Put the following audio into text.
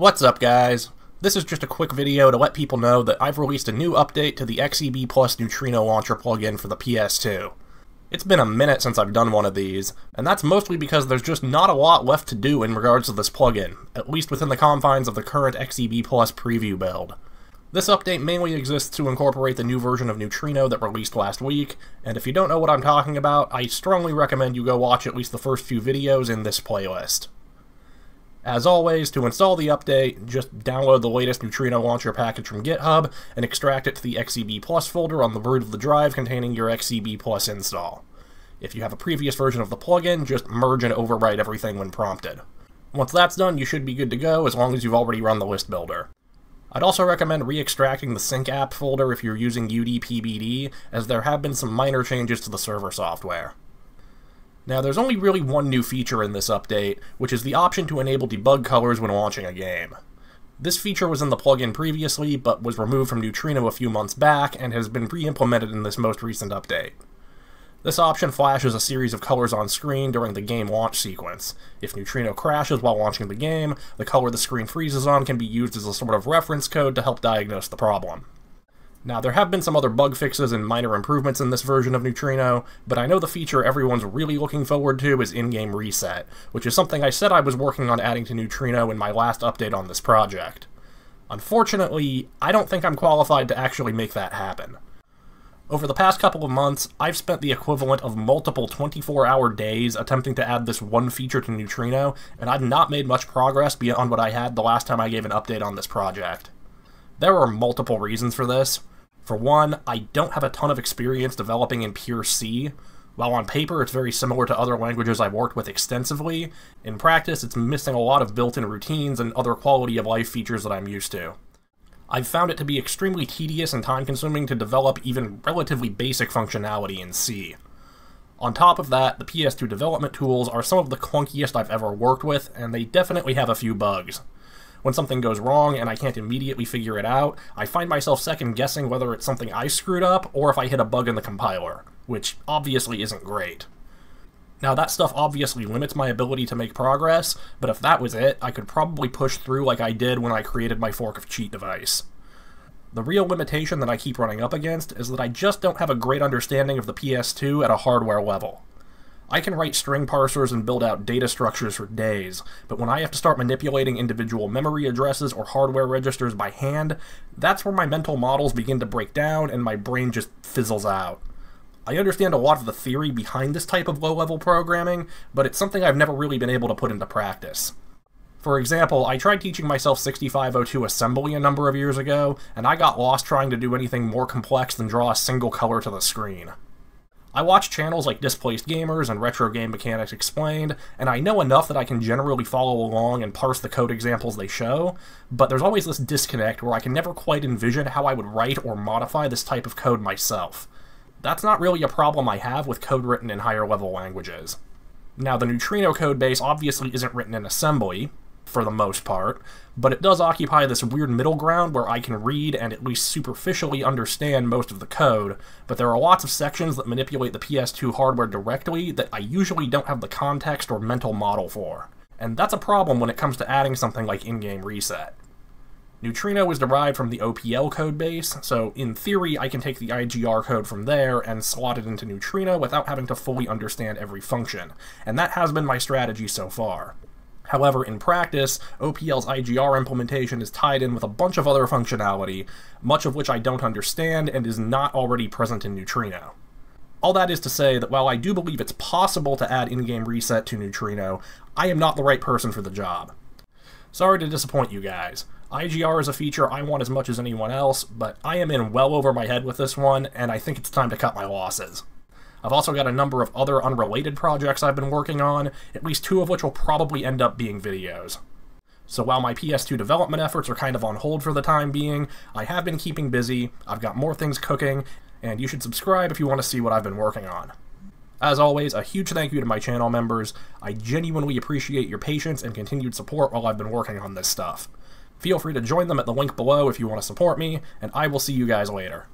What's up guys? This is just a quick video to let people know that I've released a new update to the XEB Plus Neutrino Launcher plugin for the PS2. It's been a minute since I've done one of these, and that's mostly because there's just not a lot left to do in regards to this plugin, at least within the confines of the current XEB Plus preview build. This update mainly exists to incorporate the new version of Neutrino that released last week, and if you don't know what I'm talking about, I strongly recommend you go watch at least the first few videos in this playlist. As always, to install the update, just download the latest Neutrino launcher package from GitHub and extract it to the XEB Plus folder on the root of the drive containing your XEB Plus install. If you have a previous version of the plugin, just merge and overwrite everything when prompted. Once that's done, you should be good to go as long as you've already run the list builder. I'd also recommend re-extracting the sync app folder if you're using UDPBD, as there have been some minor changes to the server software. Now, there's only really one new feature in this update, which is the option to enable debug colors when launching a game. This feature was in the plugin previously, but was removed from Neutrino a few months back, and has been re-implemented in this most recent update. This option flashes a series of colors on screen during the game launch sequence. If Neutrino crashes while launching the game, the color the screen freezes on can be used as a sort of reference code to help diagnose the problem. Now, there have been some other bug fixes and minor improvements in this version of Neutrino, but I know the feature everyone's really looking forward to is in-game reset, which is something I said I was working on adding to Neutrino in my last update on this project. Unfortunately, I don't think I'm qualified to actually make that happen. Over the past couple of months, I've spent the equivalent of multiple 24-hour days attempting to add this one feature to Neutrino, and I've not made much progress beyond what I had the last time I gave an update on this project. There are multiple reasons for this. For one, I don't have a ton of experience developing in pure C. While on paper it's very similar to other languages I've worked with extensively, in practice it's missing a lot of built-in routines and other quality of life features that I'm used to. I've found it to be extremely tedious and time-consuming to develop even relatively basic functionality in C. On top of that, the PS2 development tools are some of the clunkiest I've ever worked with, and they definitely have a few bugs. When something goes wrong and I can't immediately figure it out, I find myself second guessing whether it's something I screwed up or if I hit a bug in the compiler, which obviously isn't great. Now, that stuff obviously limits my ability to make progress, but if that was it, I could probably push through like I did when I created my fork of cheat device. The real limitation that I keep running up against is that I just don't have a great understanding of the PS2 at a hardware level. I can write string parsers and build out data structures for days, but when I have to start manipulating individual memory addresses or hardware registers by hand, that's where my mental models begin to break down and my brain just fizzles out. I understand a lot of the theory behind this type of low-level programming, but it's something I've never really been able to put into practice. For example, I tried teaching myself 6502 assembly a number of years ago, and I got lost trying to do anything more complex than draw a single color to the screen. I watch channels like Displaced Gamers and Retro Game Mechanics Explained, and I know enough that I can generally follow along and parse the code examples they show, but there's always this disconnect where I can never quite envision how I would write or modify this type of code myself. That's not really a problem I have with code written in higher level languages. Now, the Neutrino codebase obviously isn't written in assembly, for the most part, but it does occupy this weird middle ground where I can read and at least superficially understand most of the code, but there are lots of sections that manipulate the PS2 hardware directly that I usually don't have the context or mental model for. And that's a problem when it comes to adding something like in-game reset. Neutrino is derived from the OPL code base, so in theory I can take the IGR code from there and slot it into Neutrino without having to fully understand every function, and that has been my strategy so far. However, in practice, OPL's IGR implementation is tied in with a bunch of other functionality, much of which I don't understand and is not already present in Neutrino. All that is to say that while I do believe it's possible to add in-game reset to Neutrino, I am not the right person for the job. Sorry to disappoint you guys. IGR is a feature I want as much as anyone else, but I am in well over my head with this one, and I think it's time to cut my losses. I've also got a number of other unrelated projects I've been working on, at least two of which will probably end up being videos. So while my PS2 development efforts are kind of on hold for the time being, I have been keeping busy, I've got more things cooking, and you should subscribe if you want to see what I've been working on. As always, a huge thank you to my channel members. I genuinely appreciate your patience and continued support while I've been working on this stuff. Feel free to join them at the link below if you want to support me, and I will see you guys later.